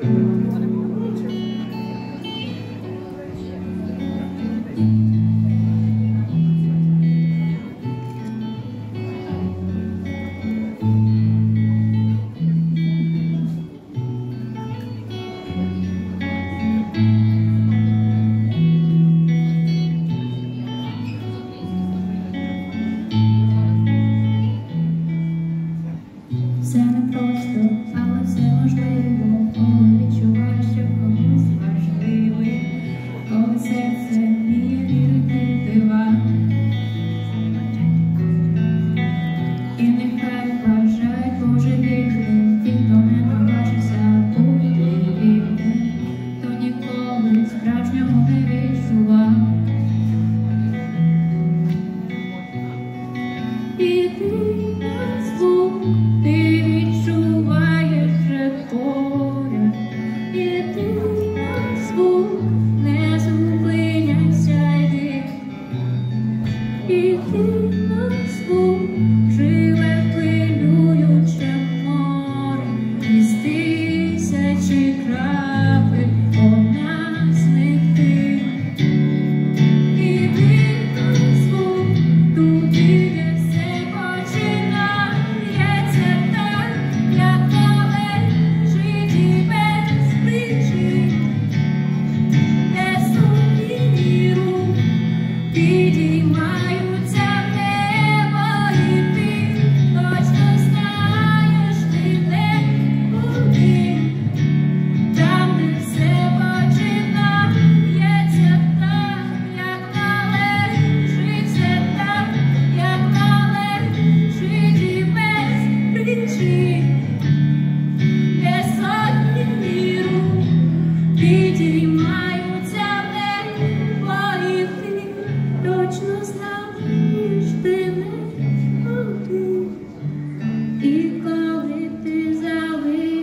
Mm-hmm. It in my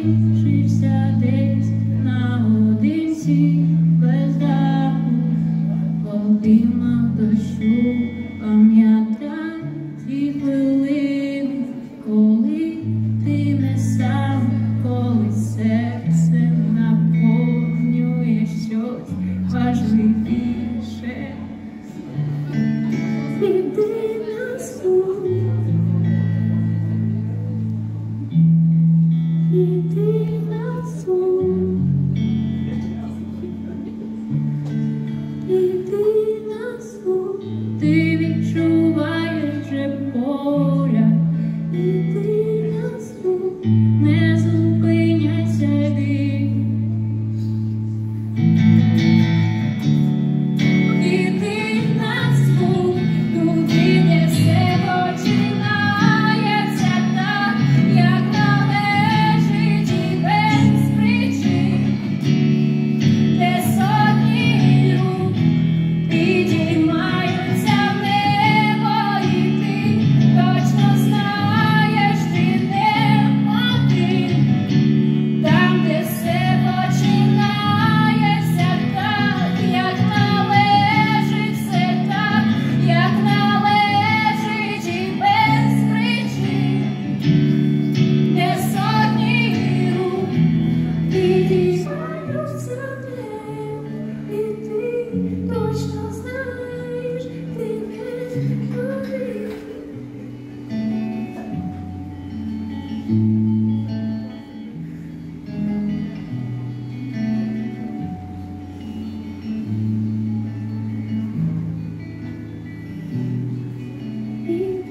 Вчився десь наодинці без даху, Володима дощу пам'ять. amor.